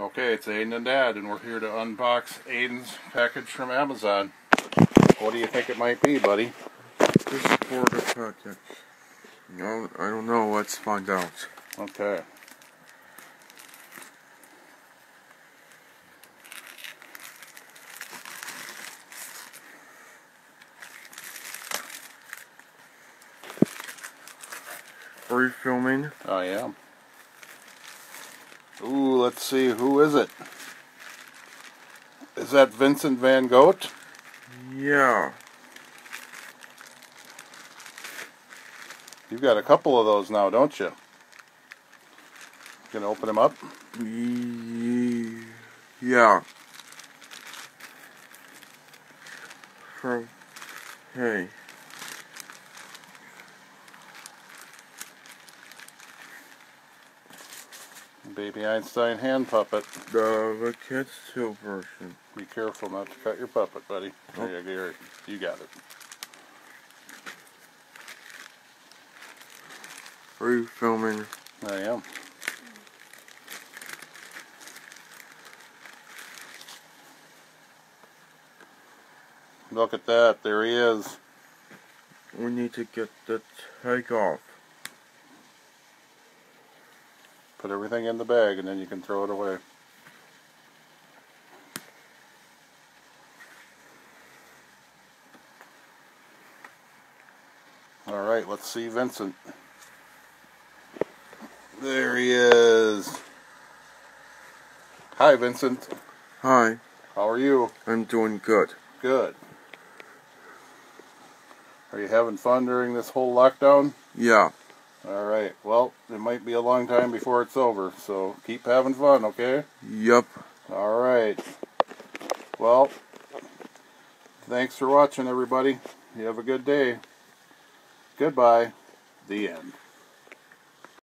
Okay, it's Aidan and Dad, and we're here to unbox Aidan's package from Amazon. What do you think it might be, buddy? This is for the package. No, I don't know. Let's find out. Okay. Are you filming? I am. Ooh, let's see. Who is it? Is that Vincent Van Goat? Yeah. You've got a couple of those now, don't you? Gonna open them up? Yeah. From. Hey. Baby Einstein hand puppet. The, the Kids 2 version. Be careful not to cut your puppet, buddy. There you go. You got it. Are you filming? I am. Look at that. There he is. We need to get the tag off. Put everything in the bag and then you can throw it away. All right, let's see Vincent. There he is. Hi, Vincent. Hi, How are you? I'm doing good. Good. Are you having fun during this whole lockdown? Yeah. All right. Well, it might be a long time before it's over, so keep having fun, okay? Yep. All right. Well, thanks for watching, everybody. You have a good day. Goodbye. The end.